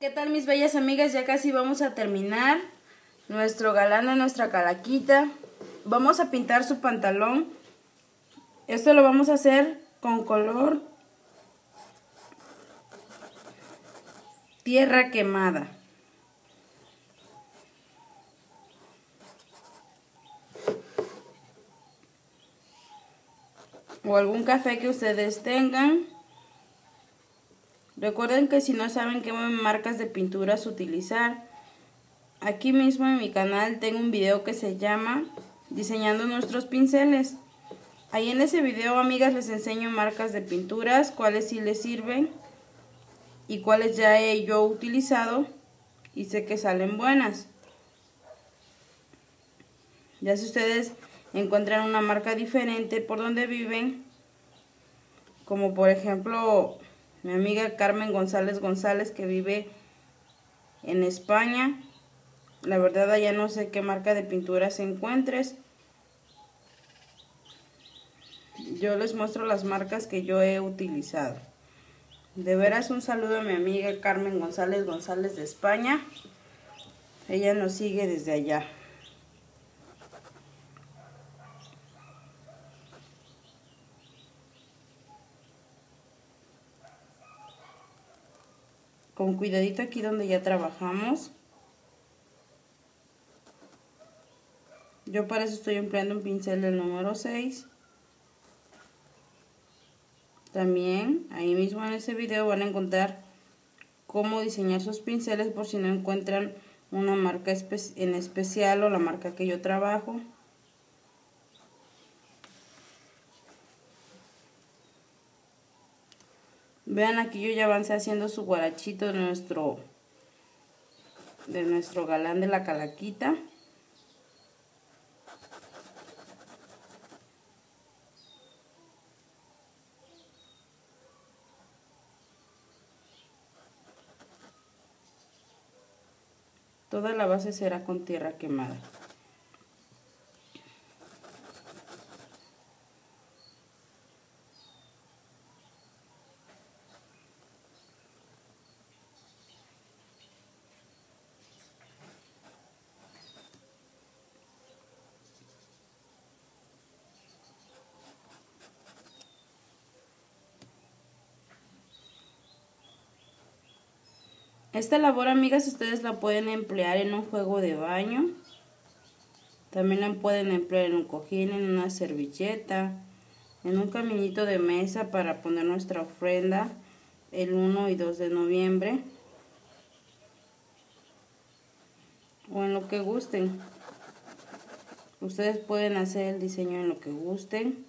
¿Qué tal mis bellas amigas? Ya casi vamos a terminar nuestro galán de nuestra calaquita. Vamos a pintar su pantalón. Esto lo vamos a hacer con color tierra quemada. O algún café que ustedes tengan. Recuerden que si no saben qué marcas de pinturas utilizar, aquí mismo en mi canal tengo un video que se llama Diseñando nuestros pinceles. Ahí en ese video, amigas, les enseño marcas de pinturas, cuáles sí les sirven y cuáles ya he yo utilizado y sé que salen buenas. Ya si ustedes encuentran una marca diferente por donde viven, como por ejemplo mi amiga Carmen González González que vive en España. La verdad allá no sé qué marca de pintura se encuentres. Yo les muestro las marcas que yo he utilizado. De veras un saludo a mi amiga Carmen González González de España. Ella nos sigue desde allá. Con cuidadito aquí donde ya trabajamos. Yo para eso estoy empleando un pincel del número 6. También ahí mismo en ese video van a encontrar cómo diseñar sus pinceles por si no encuentran una marca en especial o la marca que yo trabajo. Vean aquí yo ya avancé haciendo su guarachito de nuestro, de nuestro galán de la calaquita. Toda la base será con tierra quemada. Esta labor, amigas, ustedes la pueden emplear en un juego de baño. También la pueden emplear en un cojín, en una servilleta, en un caminito de mesa para poner nuestra ofrenda el 1 y 2 de noviembre. O en lo que gusten. Ustedes pueden hacer el diseño en lo que gusten.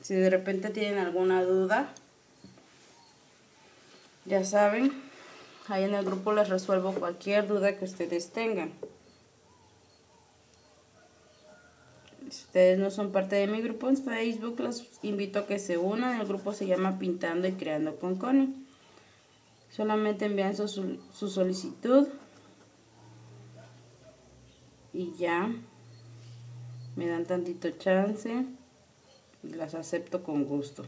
Si de repente tienen alguna duda, ya saben, ahí en el grupo les resuelvo cualquier duda que ustedes tengan. Si ustedes no son parte de mi grupo en Facebook, los invito a que se unan. El grupo se llama Pintando y Creando con Connie. Solamente envían su, su solicitud. Y ya. Me dan tantito chance. Y las acepto con gusto.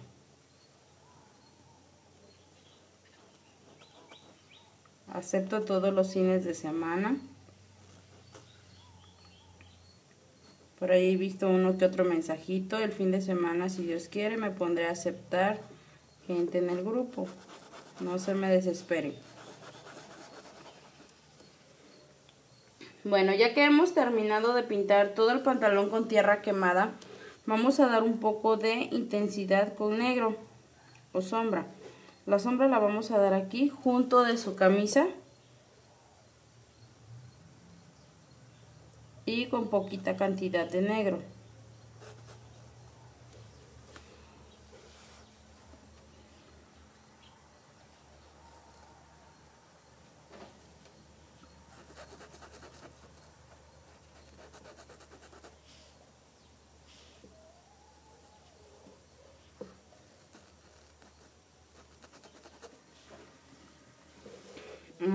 Acepto todos los fines de semana. Por ahí he visto uno que otro mensajito. El fin de semana, si Dios quiere, me pondré a aceptar gente en el grupo. No se me desesperen. Bueno, ya que hemos terminado de pintar todo el pantalón con tierra quemada, vamos a dar un poco de intensidad con negro o sombra. La sombra la vamos a dar aquí junto de su camisa. Y con poquita cantidad de negro.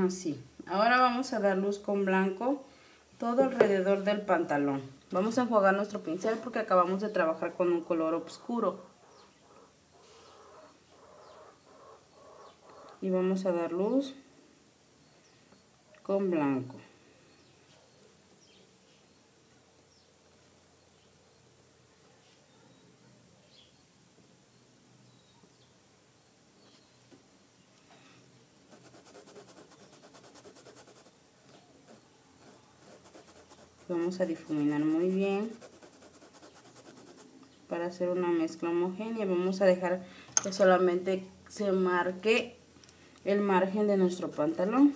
Así ahora vamos a dar luz con blanco todo alrededor del pantalón vamos a enjuagar nuestro pincel porque acabamos de trabajar con un color oscuro y vamos a dar luz con blanco. Vamos a difuminar muy bien para hacer una mezcla homogénea. Vamos a dejar que solamente se marque el margen de nuestro pantalón.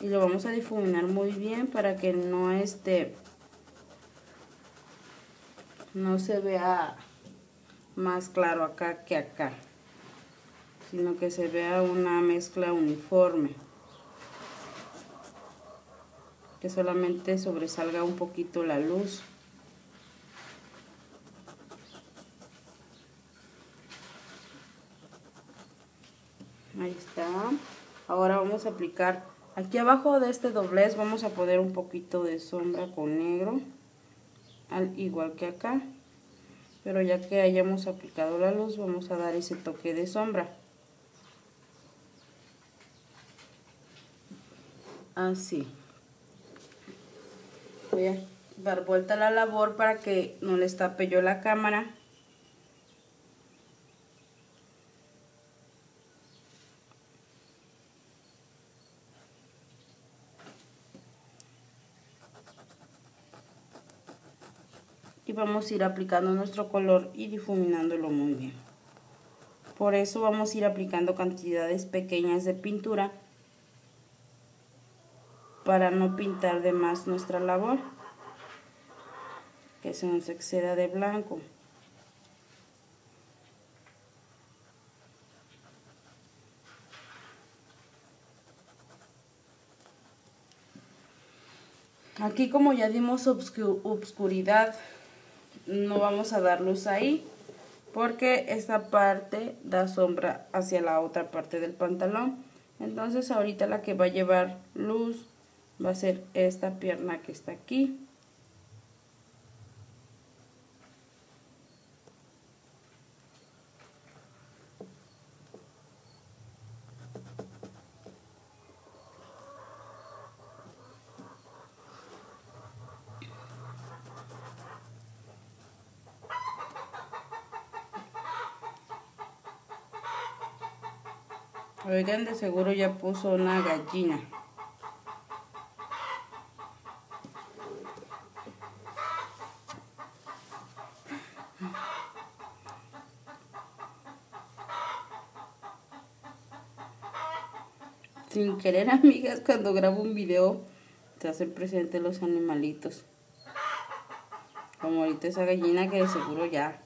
Y lo vamos a difuminar muy bien para que no esté no se vea más claro acá que acá sino que se vea una mezcla uniforme. Que solamente sobresalga un poquito la luz. Ahí está. Ahora vamos a aplicar. Aquí abajo de este doblez vamos a poner un poquito de sombra con negro al igual que acá. Pero ya que hayamos aplicado la luz vamos a dar ese toque de sombra así voy a dar vuelta la labor para que no les tape yo la cámara. Y vamos a ir aplicando nuestro color y difuminándolo muy bien. Por eso vamos a ir aplicando cantidades pequeñas de pintura para no pintar de más nuestra labor que se nos exceda de blanco. Aquí como ya dimos obscuridad no vamos a dar luz ahí porque esta parte da sombra hacia la otra parte del pantalón. Entonces ahorita la que va a llevar luz va a ser esta pierna que está aquí Oigan, de seguro ya puso una gallina. Sin querer, amigas, cuando grabo un video, se hacen presentes los animalitos. Como ahorita esa gallina que de seguro ya,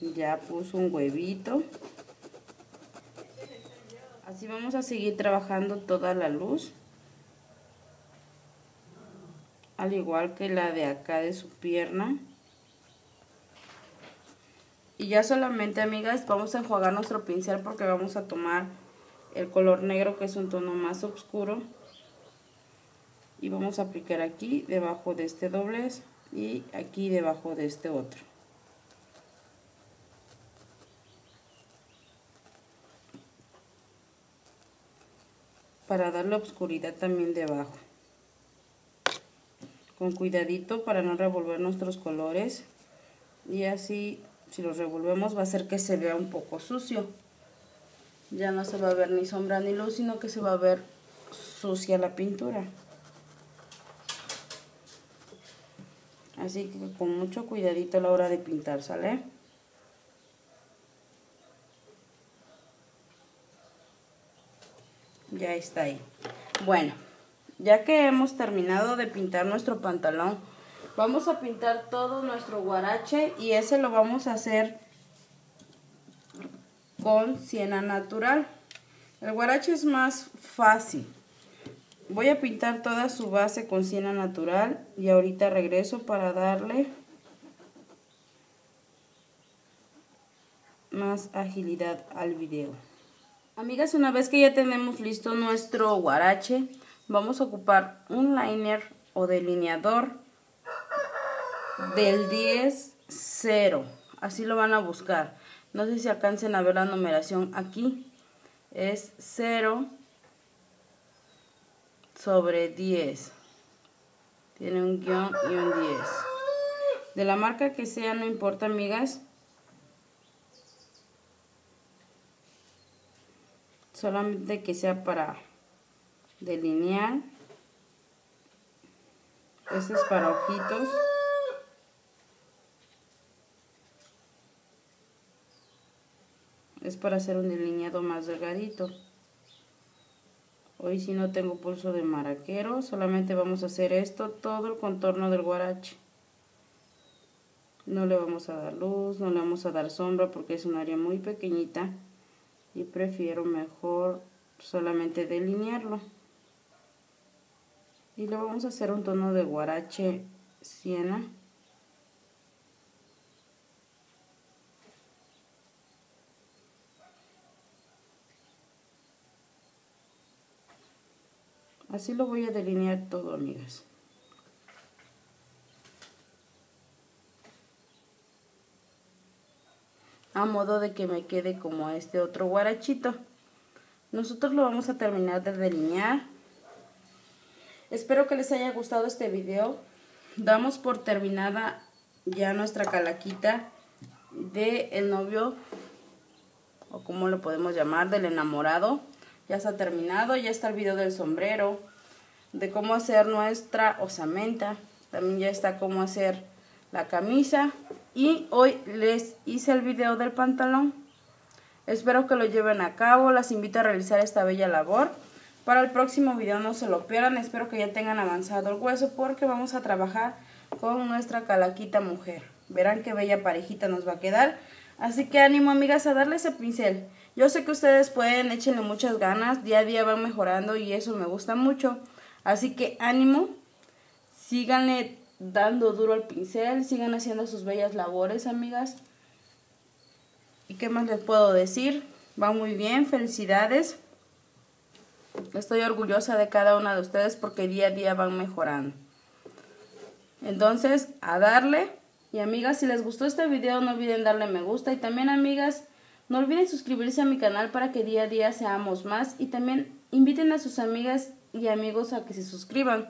ya puso un huevito. Así vamos a seguir trabajando toda la luz. Al igual que la de acá de su pierna. Y ya solamente, amigas, vamos a enjuagar nuestro pincel porque vamos a tomar el color negro que es un tono más oscuro. Y vamos a aplicar aquí debajo de este doblez y aquí debajo de este otro. Para darle oscuridad también debajo. Con cuidadito para no revolver nuestros colores. Y así si los revolvemos va a hacer que se vea un poco sucio ya no se va a ver ni sombra ni luz, sino que se va a ver sucia la pintura. Así que con mucho cuidadito a la hora de pintar, ¿sale? Ya está ahí. Bueno, ya que hemos terminado de pintar nuestro pantalón, vamos a pintar todo nuestro guarache y ese lo vamos a hacer con siena natural. El guarache es más fácil. Voy a pintar toda su base con siena natural y ahorita regreso para darle más agilidad al video. Amigas, una vez que ya tenemos listo nuestro guarache, vamos a ocupar un liner o delineador del 10, 0. Así lo van a buscar. No sé si alcancen a ver la numeración aquí. Es 0 sobre 10. Tiene un guion y un 10. De la marca que sea, no importa, amigas. Solamente que sea para delinear. Este es para ojitos. Es para hacer un delineado más delgadito. Hoy si no tengo pulso de maraquero, solamente vamos a hacer esto, todo el contorno del guarache. No le vamos a dar luz, no le vamos a dar sombra porque es un área muy pequeñita y prefiero mejor solamente delinearlo. Y le vamos a hacer un tono de guarache siena. Así lo voy a delinear todo, amigas. A modo de que me quede como este otro guarachito. Nosotros lo vamos a terminar de delinear. Espero que les haya gustado este video. Damos por terminada ya nuestra calaquita de el novio o como lo podemos llamar, del enamorado ya está terminado, ya está el video del sombrero, de cómo hacer nuestra osamenta, también ya está cómo hacer la camisa y hoy les hice el video del pantalón. Espero que lo lleven a cabo, las invito a realizar esta bella labor. Para el próximo video no se lo pierdan, espero que ya tengan avanzado el hueso porque vamos a trabajar con nuestra calaquita mujer. Verán qué bella parejita nos va a quedar. Así que ánimo amigas a darle ese pincel. Yo sé que ustedes pueden, échenle muchas ganas, día a día van mejorando y eso me gusta mucho. Así que ánimo, síganle dando duro al pincel, sigan haciendo sus bellas labores, amigas. ¿Y qué más les puedo decir? Va muy bien, felicidades. Estoy orgullosa de cada una de ustedes porque día a día van mejorando. Entonces, a darle. Y amigas, si les gustó este video, no olviden darle me gusta. Y también, amigas, no olviden suscribirse a mi canal para que día a día seamos más y también inviten a sus amigas y amigos a que se suscriban.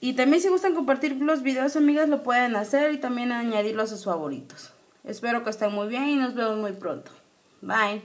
Y también si gustan compartir los videos, amigas, lo pueden hacer y también añadirlos a sus favoritos. Espero que estén muy bien y nos vemos muy pronto. Bye.